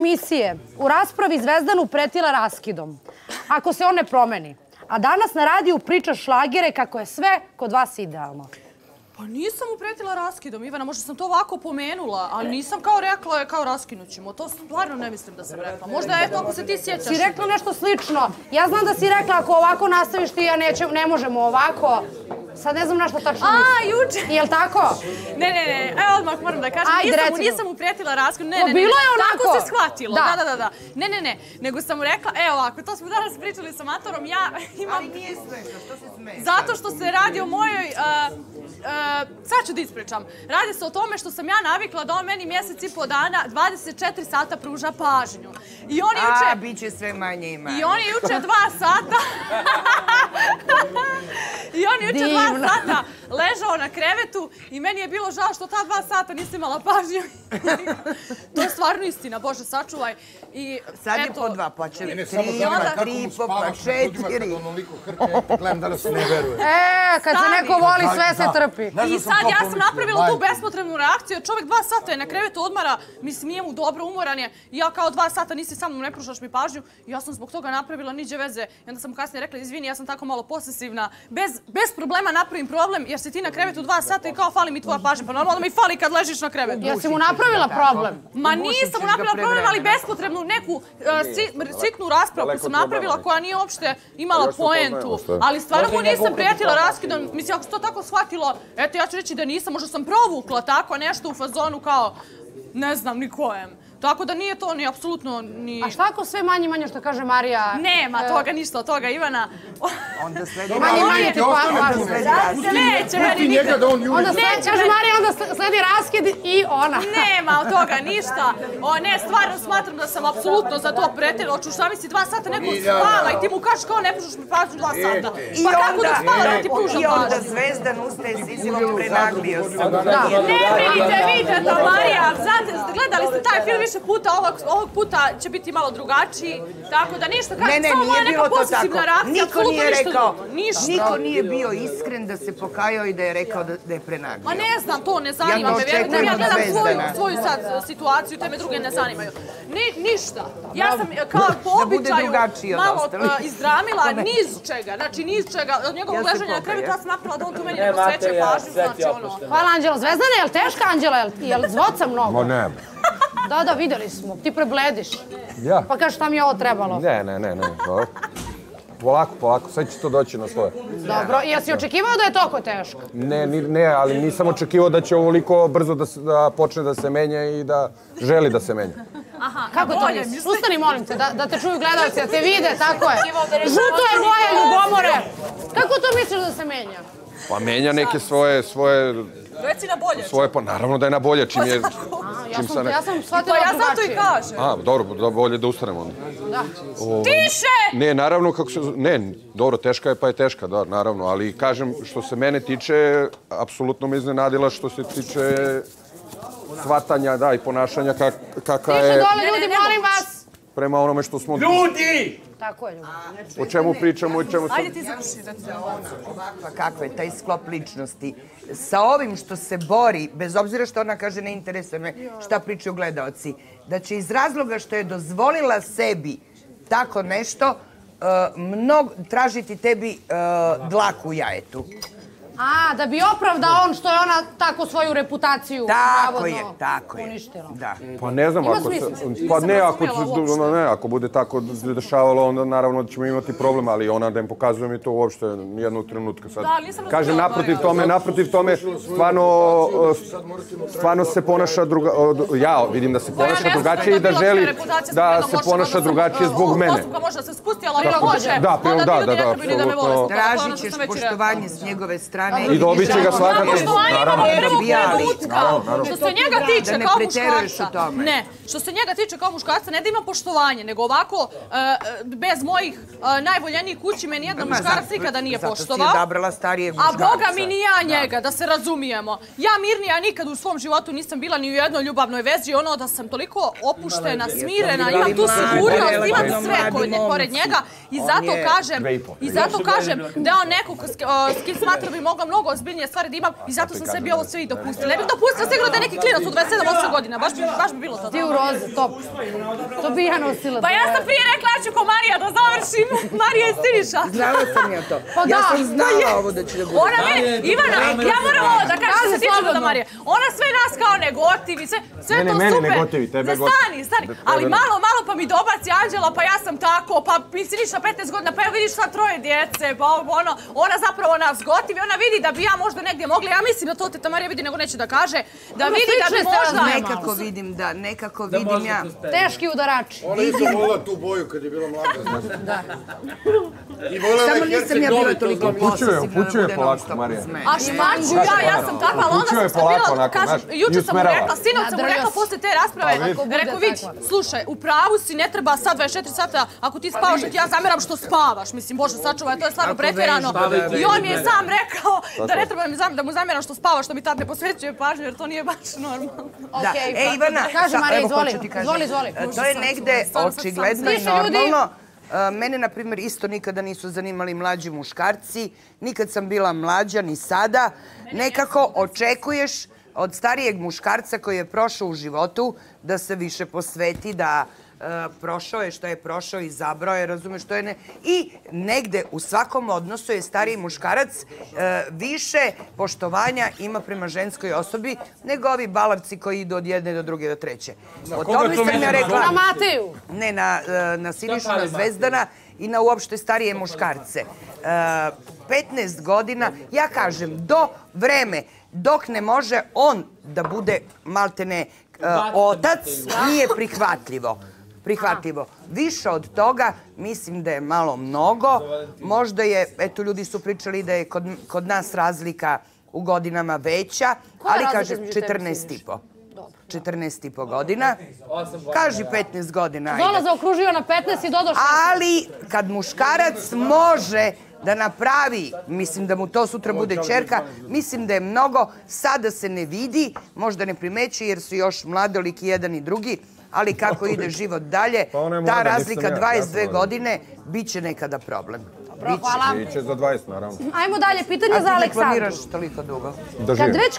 emisije u raspravi Zvezdanu pretila raskidom. Ako se on ne promeni. A danas na radiju priča šlagere kako je sve kod vas idealno. Pa nisam upretila raskidom, Ivana, možda sam to ovako pomenula, ali nisam kao rekla kao raskinut ćemo. To stvarno ne mislim da sam rekla. Možda je to ako se ti sjećaš. Si rekla nešto slično. Ja znam da si rekla ako ovako nastaviš ti ja neće, ne možemo ovako. Sad ne znam na što tačno A, juče. Jel tako? Ne, ne, ne, evo odmah moram da kažem. Ajde, nisam, mu, reci. nisam mu prijetila raskid. Ne, ne, ne, bilo je Tako onako. se shvatilo. Da. Da. da, da, da. Ne, ne, ne. Nego sam mu rekla, evo ovako, to smo danas pričali sa Matorom. Ja imam... Ali nije smešno, što se smeša? Zato što se radi o mojoj... Uh, uh, sad ću da ispričam. Radi se o tome što sam ja navikla da on meni mjesec i po dana 24 sata pruža pažnju. I on je A, juče... bit će sve manje i manje. I on je juče dva sata... I on je juče dva sata ležao na krevetu i meni je bilo žao što ta dva sata nisi imala pažnju. to je stvarno istina, Bože, sačuvaj. I, Sad je eto, po dva, pa će Ne, ne, tri, samo zanima onda- kako tri, mu po, pa spavaš na grudima četiri. kad onoliko hrče, gledam da nas ne veruje. E, kad se neko voli, sve se trpi. I sad ja sam napravila tu bespotrebnu reakciju. Čovjek dva sata je na krevetu odmara, mislim, nije mu dobro, umoran je. I ja kao dva sata nisi sa mnom, ne pružaš mi pažnju. I ja sam zbog toga napravila niđe veze. I onda sam mu kasnije rekla, izvini, ja sam tako malo posesivna. Bez, bez problema napravim problem, jer si ti na krevetu dva sata i kao fali mi tvoja pažnja. Pa normalno mi fali kad ležiš na krevetu. Jesi mu napravila problem? Ma nisam mu napravila problem, ali bespotrebnu neku uh, si- sitnu raspravu koju sam napravila koja nije uopšte imala poentu. Ali stvarno mu nisam kritiku raskidom. Mislim, ako se to tako shvatilo, eto ja ću reći da nisam, možda sam provukla tako nešto u fazonu kao ne znam ni kojem. Tako da nije to ni apsolutno ni... A šta ako sve manje manje što kaže Marija? Nema e, toga, ništa od toga, Ivana. Onda sledi Manje, manje ti pa- Neće meni nikad. njega da on. Onda sve. sve, kaže Marija, onda sledi raskid i ona. Nema od toga ništa. O, ne, stvarno smatram da sam apsolutno za to pretjerala. Hoću šta misli, dva sata neko spava i ti mu kažeš kao ne pružaš mi pažnju dva sata. I Pa kako da spava da ti pružam I onda pažnju? Zvezdan ustaje s izilom prenaglio sam. Da. Ne brinite, vidite to, Marija. Znate, gledali ste taj film više puta, ovog, ovog puta će biti malo drugačiji. Tako da ništa, Ne, kažem, ne, samo moja nije neka bilo to posesivna tako. reakcija. Niko nije ništa rekao. Ništa. niko nije bio iskren da se pokajao i da je rekao da, da je prenaglio. Ma ne znam, to ne zanima Ja ne me. Vjerujte ja gledam svoju, svoju sad e, situaciju, te me druge ne zanimaju. Ni, ništa. Ja sam e, kao po običaju malo ostalih. e, izdramila niz čega. Znači niz čega. Od njegovog ležanja na krevetu ja sam napravila da on tu meni ne posvećuje pažnju. Znači ono... Hvala Anđela. Zvezdana, je li teška Anđela? Li- Je li zvoca mnogo? Ma ne. Da, da, vidjeli smo. Ti preblediš. Ja? Pa kažeš šta mi je ovo trebalo. Ne, ne, ne, ne. dobro. Polako, polako, sad će to doći na svoje. Dobro, i jesi očekivao da je toliko teško? Ne, ni, ne, ali nisam očekivao da će ovoliko brzo da, se, da počne da se menja i da želi da se menja. Aha, Kako to mislim. Ustani, molim te, da, da te čuju gledalci, da te vide, tako je. Žuto je boje ljubomore. Kako to misliš da se menja? Pa menja neke svoje, svoje, Reci na bolje. svoje, pa naravno da je na bolje čim je... Ja Čim sam, ja sam Pa shvatila ja zato i drugačije. kažem. A, dobro, da bolje da ustanemo onda. Da. Tiše! Ne, naravno, kako se... Ne, dobro, teška je pa je teška, da, naravno. Ali kažem, što se mene tiče, apsolutno me iznenadila što se tiče shvatanja, da, i ponašanja kak, kakva Tiše je dole, Ne, ne, ljudi, molim vas. prema onome što smo... Ljudi! Tako je, ljudi. O čemu pričamo i čemu... Ajde ti završi. reci. Pa kakva je taj sklop ličnosti. Sa ovim što se bori, bez obzira što ona kaže ne interesuje me šta pričaju gledaoci, da će iz razloga što je dozvolila sebi tako nešto, uh, mnog, tražiti tebi uh, dlaku u jajetu. A, da bi opravdao on što je ona tako svoju reputaciju Tako je, tako je. uništila. Da. Pa ne znam, Ima ako se, smisla. pa Nisam ne, ako, razumjela se- uopšte. ono, ne, ako bude tako dešavalo, onda naravno da ćemo imati problem, ali ona ne pokazuje mi to uopšte nijednog trenutka sad. Da, nisam Kaže, razumjela, naprotiv tome, naprotiv tome, stvarno, stvarno se ponaša druga, od- ja vidim da se ponaša drugačije i da želi da se ponaša drugačije zbog mene. može da se spusti, ali ako Tako, hoće, da, onda da, ljudi da, ne da, trebaju ni da me apsolutno. vole. Tražit Ono što ćeš sam već rekla. poštovanje s njegove strane. I dobit će ga svakako. Naravno. trenutka. Što se njega Da tiče ne kao muškarca. tome. Ne, što se njega tiče kao muškarca, ne da ima poštovanje, nego ovako, e, e, bez mojih e, najvoljenijih kući, meni jedan Ma, muškarac nikada nije zato si poštovao. odabrala starijeg A muškarca. boga mi ni ja njega, da se razumijemo. Ja mirnija nikad u svom životu nisam bila ni u jednoj ljubavnoj vezi, ono da sam toliko opuštena, smirena, imam tu sigurnost, imam sve pored njega i zato je kažem, i zato kažem da je on neko s, s kim smatram bi mogla mogla mnogo ozbiljnije stvari da imam i zato sam sebi ovo sve i dopustila. Ne bih dopustila sigurno da je neki klinac u 27-8 godina, baš bi, baš bi bilo to. Ti u roze, top. To bi ja nosila. Pa ja sam prije rekla ja ću ko Marija da završim. Marija je Siniša. Znala sam ja to. Pa Ja da, sam znala ovo da će da bude. Ona meni, Ivana, ja moram ovo da kažem što se tiče da Marija. Ona sve nas kao negotivi, sve, sve Ne, ne, to meni super. negotivi, tebe gotivi. Stani, stani. Ali malo, malo pa mi dobaci Anđela, pa ja sam tako, pa mi si ništa 15 godina, pa evo vidiš sva troje djece, pa ono, ona zapravo nas gotivi, ona vidi da bi ja možda negdje mogla, ja mislim da to teta Marija vidi, nego neće da kaže, da Ono, vidi da bi možda... Nekako vidim da, nekako vidim ja. Teški udarači. Ona isto volila tu boju kad je bila mlada. Da. I volila Samo je nisam ja bila toliko posesivna da upućuje bude non polako, Marija. A šta ću ja, ja sam takva, ali onda sam stabila, onako, kažem, juče sam mu rekla, sinoć sam mu rekla posle te rasprave, Pa vidi. rekao, vidi, slušaj, u pravu si, ne treba sad 24 sata, ako ti spavaš, da ti ja zameram što spavaš, mislim, bože, sačuvaj, to je stvarno pretjerano. vežba, da, I on mi je sam rekao da ne treba mi zam- da mu zameram što spavaš, što mi tad ne posvećuje pažnju, jer to nije baš normalno. Da, Okej, e pa- Ivana, Kaže, sa- Marija, evo, izvoli. hoću ti kažem. Izvoli, izvoli. E, To je negde očigledno i normalno. E, Mene, na primjer, isto nikada nisu zanimali mlađi muškarci. Nikad sam bila mlađa, ni sada. Nekako očekuješ od starijeg muškarca koji je prošao u životu da se više posveti, da prošao je što je prošao i zabrao je, razumeš što je ne... I negde u svakom odnosu je stariji muškarac e, više poštovanja ima prema ženskoj osobi nego ovi balavci koji idu od jedne do druge do treće. O koga tome to sam ja rekla... Na Mateju. Ne, na, e, na Sinišu, na Zvezdana i na uopšte starije muškarce. E, 15 godina, ja kažem, do vreme, dok ne može on da bude maltene e, otac, nije prihvatljivo. Prihvatljivo. Više od toga, mislim da je malo mnogo. Možda je, eto, ljudi su pričali da je kod, kod nas razlika u godinama veća, Koja ali kaže između tebe i 14 i po. 14 i po godina. Kaži 15 godina, ajde. Zola zaokružio na 15 i dodao 6. Ali kad muškarac može da napravi, mislim da mu to sutra bude čerka, mislim da je mnogo, sada se ne vidi, možda ne primeći jer su još mladoliki jedan i drugi, ali kako ide život dalje, Pa ta razlika nisam ja, 22 jasno. godine bit će nekada problem. Dobro, hvala. Iće za 20, naravno. Ajmo dalje, pitanje A za ti ne Aleksandru. planiraš toliko dugo? Da Kad živim. već